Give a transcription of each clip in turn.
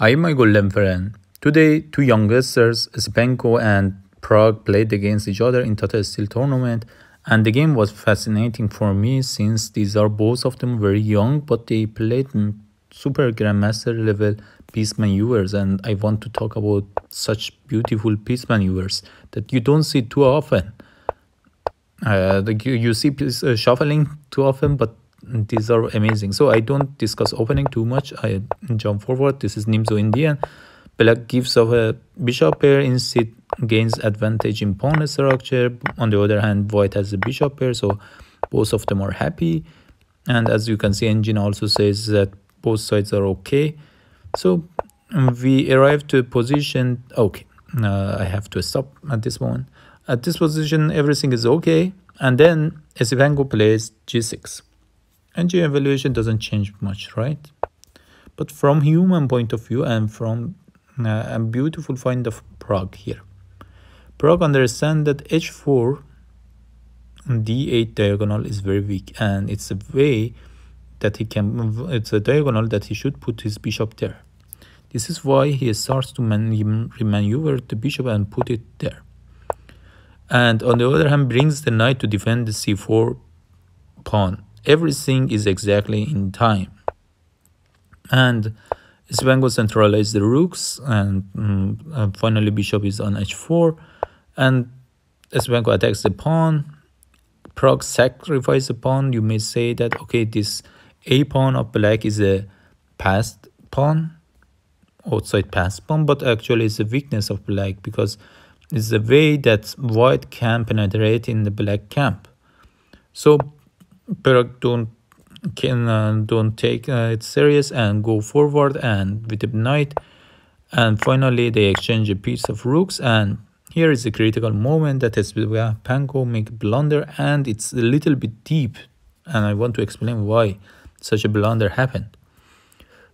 Hi, my golden friend. Today, two youngsters, Esipenko and Pragg, played against each other in Tata Steel tournament, and the game was fascinating for me since these are both of them very young, but they played super grandmaster level piece maneuvers, and I want to talk about such beautiful piece maneuvers that you don't see too often. Uh, you, you see piece, uh, shuffling too often, but these are amazing. So I don't discuss opening too much. I jump forward. This is Nimzo Indian. Black gives up a bishop pair instead gains advantage in pawn structure. On the other hand, white has a bishop pair, so both of them are happy. And as you can see, engine also says that both sides are okay. So we arrive to a position, okay, uh, I have to stop at this moment. At this position, everything is okay. And then Esipenko plays g6. And your evaluation doesn't change much, right? But from human point of view and from uh, a beautiful find of Pragg here. Pragg understand that h4 d8 diagonal is very weak and it's a way that he can it's a diagonal that he should put his bishop there this is why he starts to man maneuver the bishop and put it there and on the other hand brings the knight to defend the c4 pawn everything is exactly in time. And Svengo centralized the rooks, and, um, finally bishop is on h4, and Svengo attacks the pawn. Pragg sacrifice the pawn. You may say that okay, this a pawn of black is a passed pawn, outside passed pawn, but actually it's a weakness of black because it's the way that white can penetrate in the black camp. So Pragg don't can uh, don't take uh, it serious and go forward and with the knight and finally they exchange a piece of rooks and here is a critical moment that Panko make blunder and it's a little bit deep and I want to explain why such a blunder happened.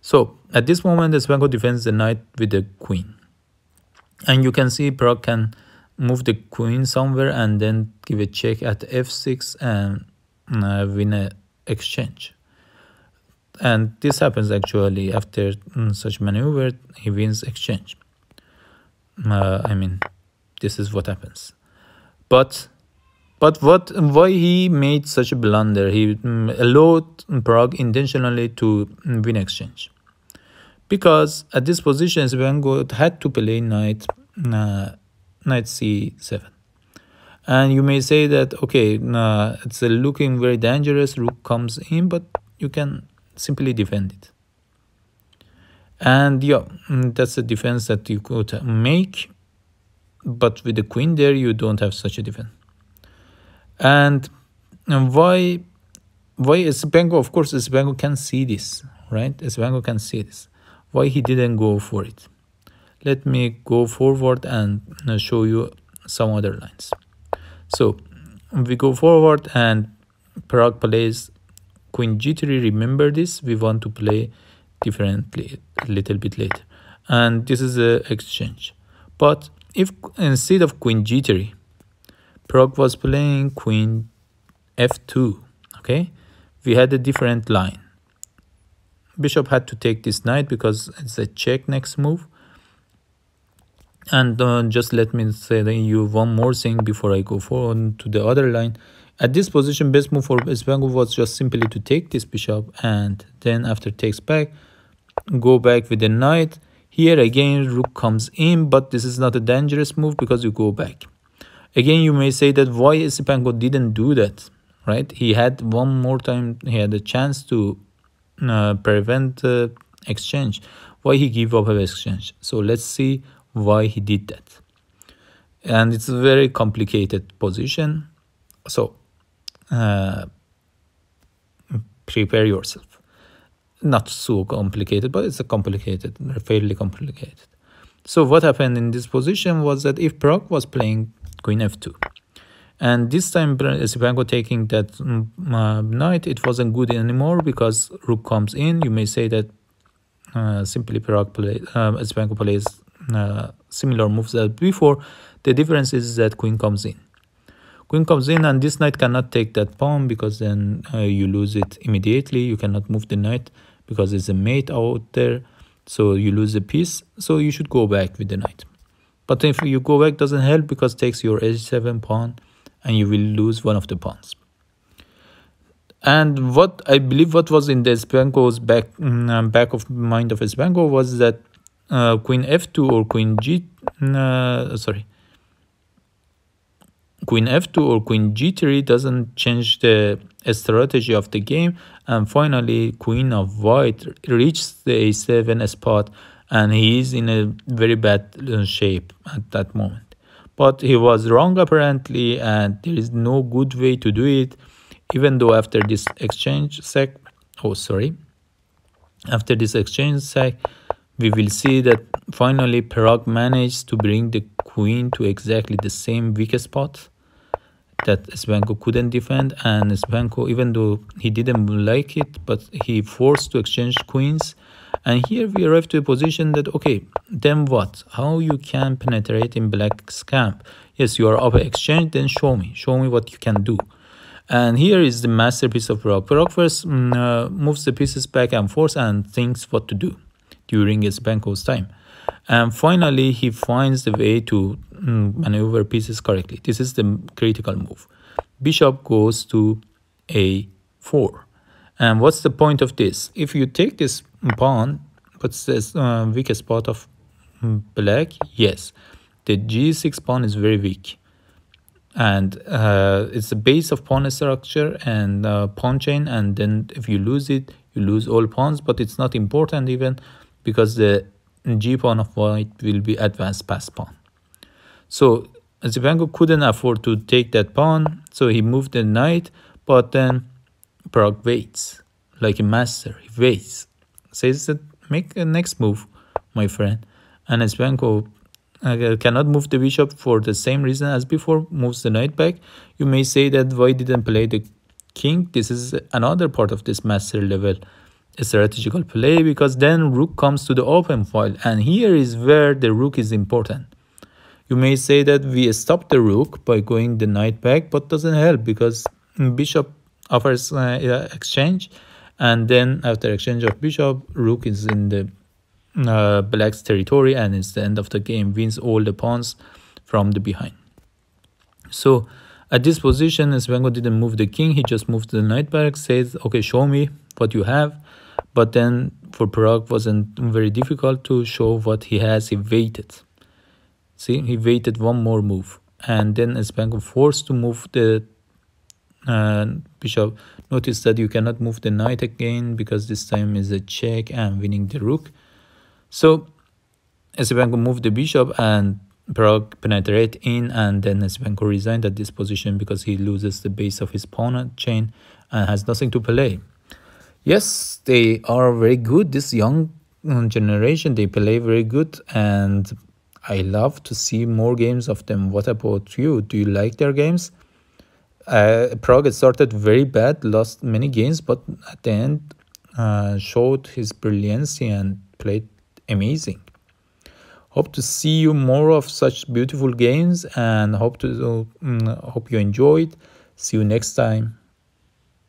So at this moment Esipenko defends the knight with the queen and you can see Pragg can move the queen somewhere and then give a check at f6 and uh, win a exchange. And this happens actually after mm, such maneuver he wins exchange. Uh, i mean this is what happens. But but what why he made such a blunder? He um, allowed Pragg intentionally to win exchange. Because at this position Svengo had to play knight uh, knight c7 and you may say that okay nah, it's looking very dangerous rook comes in but you can simply defend it. And yeah mm, that's a defense that you could make but with the queen there you don't have such a defense. And, and why why Esipenko of course Esipenko can see this right? Esipenko can see this. Why he didn't go for it? Let me go forward and uh, show you some other lines so we go forward and Pragg plays queen g3 remember this we want to play differently a little bit later. And this is the exchange. But if instead of queen g3 Pragg was playing queen f2 okay? We had a different line. Bishop had to take this knight because it's a check next move and uh, just let me say you one more thing before I go forward to the other line. At this position, best move for Esipenko was just simply to take this bishop and then after takes back, go back with the knight. Here again, rook comes in, but this is not a dangerous move because you go back. Again, you may say that why Esipenko didn't do that, right? He had one more time, he had a chance to uh, prevent uh, exchange. Why he give up an exchange? So let's see why he did that. And it's a very complicated position. So uh, prepare yourself. Not so complicated but it's a complicated fairly complicated. So what happened in this position was that if Pragg was playing queen f2 and this time Esipenko taking that mm, uh, knight it wasn't good anymore because rook comes in. You may say that uh, simply Pragg play uh, Esipenko plays uh, similar moves as before. The difference is that queen comes in. Queen comes in and this knight cannot take that pawn because then uh, you lose it immediately. You cannot move the knight because it's a mate out there. so you lose a piece so you should go back with the knight but if you go back doesn't help because takes your h7 pawn and you will lose one of the pawns and what I believe what was in the Spanko's back um, back of mind of Spanko was that uh, queen f2 or queen g uh, sorry. Queen f2 or queen g3 doesn't change the strategy of the game. And finally queen of white reaches the a7 spot and he is in a very bad uh, shape at that moment. But he was wrong apparently and there is no good way to do it. Even though after this exchange sec oh sorry. After this exchange sec we will see that finally Parag managed to bring the queen to exactly the same weak spot that Spanko couldn't defend. And Spanko even though he didn't like it but he forced to exchange queens. And here we arrive to a position that okay then what? How you can penetrate in black's camp? Yes you are up exchange then show me. Show me what you can do. And here is the masterpiece of Parag. Parag first mm, uh, moves the pieces back and forth and thinks what to do during his Spanko's time. And finally, he finds the way to mm, maneuver pieces correctly. This is the critical move. Bishop goes to a4. And what's the point of this? If you take this pawn, what's the uh, weakest part of mm, black? Yes, the g6 pawn is very weak and uh, it's the base of pawn structure and uh, pawn chain and then if you lose it you lose all pawns but it's not important even because the g pawn of white will be advanced passed pawn so Spanko couldn't afford to take that pawn so he moved the knight but then Parag waits like a master he waits says that make a next move my friend and Spanko uh, cannot move the bishop for the same reason as before, moves the knight back. You may say that why didn't play the king? This is another part of this master level strategical play because then rook comes to the open file and here is where the rook is important. You may say that we stop the rook by going the knight back but doesn't help because bishop offers uh, exchange and then after exchange of bishop rook is in the uh, black's territory and it's the end of the game wins all the pawns from the behind so at this position Spanko didn't move the king he just moved the knight back says okay show me what you have but then for Parag wasn't very difficult to show what he has. He waited. See he waited one more move. And then Spanko forced to move the uh, bishop notice that you cannot move the knight again because this time is a check and winning the rook. So Spanko moved the bishop and Parag penetrate in and then Spanko resigned at this position because he loses the base of his pawn chain and has nothing to play. Yes, they are very good. This young generation, they play very good and I love to see more games of them. What about you? Do you like their games? Uh, Parag started very bad, lost many games, but at the end uh, showed his brilliancy and played amazing. Hope to see you more of such beautiful games and hope to um, hope you enjoyed. See you next time.